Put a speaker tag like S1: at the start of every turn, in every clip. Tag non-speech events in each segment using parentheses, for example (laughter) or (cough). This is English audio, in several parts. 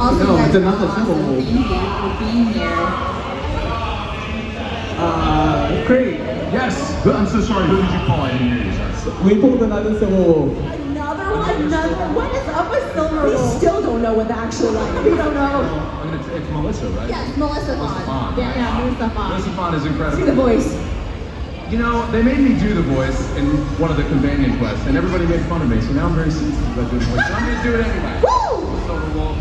S1: Also,
S2: No, it's another
S1: awesome.
S2: Super Bowl.
S1: Thank you for being here.
S2: Uh, Craig,
S3: Yes, but I'm so sorry. Who did you call? I didn't hear you. Sorry.
S2: we pulled another Super Bowl.
S4: Another one? Another What is up with Silver
S1: We
S4: We still don't know what the actual like. We don't know.
S3: I'm gonna. T- it's Melissa, right?
S1: Yes, Melissa
S3: Melissa
S1: Fahn.
S3: Fahn.
S1: Yeah, yeah, Melissa Fahn.
S3: Melissa Fahn is incredible.
S4: See the
S3: incredible.
S4: voice.
S3: You know, they made me do the voice in one of the companion quests, and everybody made fun of me. So now I'm very sensitive about doing the voice. So I'm gonna do it anyway.
S1: Woo!
S3: Silver Wolf.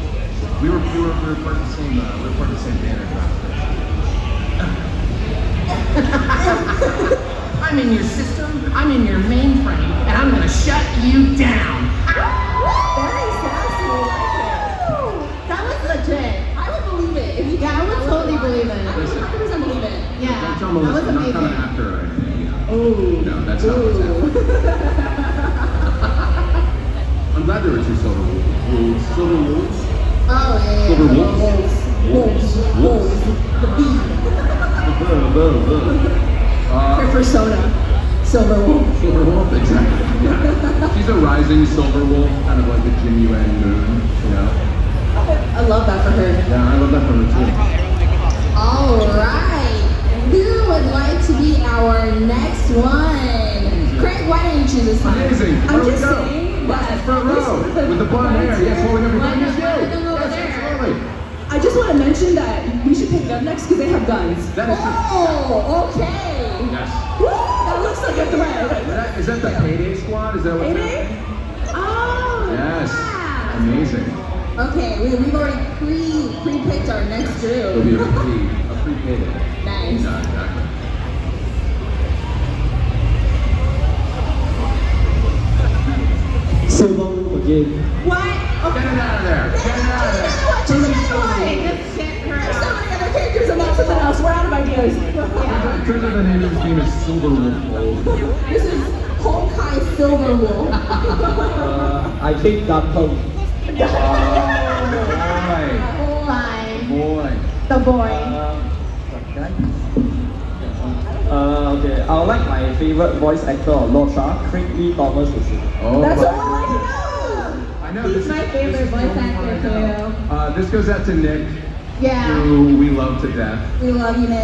S3: We were we were, we were part of the same uh, we were part of the same banner. (laughs)
S5: I'm in your system, I'm in your mainframe, and I'm gonna shut you down.
S4: Very sassy. I
S1: That was legit. I would believe it. If you
S6: Yeah, I would totally believe it.
S1: I would 100% believe it.
S6: Yeah, that was
S3: I'm not coming
S6: amazing.
S3: After her or anything. You know.
S4: it.
S3: No, that's not what's happening. (laughs) I'm glad there were two silver wolves. Silver wolves?
S1: Oh, yeah.
S3: Silver
S1: yeah.
S3: wolves? Wolves. Wolves.
S4: Her
S3: Uh,
S4: persona. Silver Wolf.
S3: silver wolf, exactly. Yeah. She's a rising silver wolf, kind of like a Jing Yuan moon, you know?
S4: I love that for her.
S3: Yeah, I love that from her too.
S1: All right. Who would like to be our next one? Craig, why don't you choose this one?
S3: Amazing. Where
S4: I'm
S3: do we
S4: just
S3: go?
S4: Saying that
S3: Front row with the blonde hair. Yes, holding everything.
S1: Why
S3: Yes,
S1: not-
S3: you.
S1: why not go over
S3: Yes,
S1: there?
S3: absolutely.
S4: I just want to mention that we should pick them next because they have guns.
S3: That is true.
S1: Oh, okay.
S3: Yes.
S4: Woo, That looks like a
S3: Is
S4: threat.
S3: that, is that the Payday Squad? Is that what
S4: Payday? Oh.
S3: Yes.
S1: Yeah.
S3: Amazing.
S1: Okay, we, we've already pre pre picked our next
S3: It'll be a
S1: group.
S3: free, a free payday. (laughs)
S1: Nice.
S3: Exactly.
S2: Silver Wolf again.
S4: What?
S3: Get
S4: Okay.
S3: it out of there. Get it out of there.
S4: You doing?
S6: Just get her
S4: There's so many other characters and not something else. We're out of ideas.
S3: Turns out the name of this game is Silver Wolf
S1: This is Honkai Silver Wolf. (laughs)
S2: Uh, I think Gunpowder.
S3: Oh,
S1: Line.
S3: boy. Boy.
S6: The boy.
S2: Okay, I would like my favorite voice actor of Luocha, Craig Lee Thomas to sing.
S3: Oh,
S4: That's
S3: but-
S4: all I like to know.
S3: I know.
S6: He's
S3: this
S6: my
S3: is,
S6: favorite
S3: this is
S6: voice
S3: the only one
S6: actor,
S3: I know. Uh, this goes out to Nick,
S1: Yeah.
S3: who we love to death.
S1: We love you, Nick.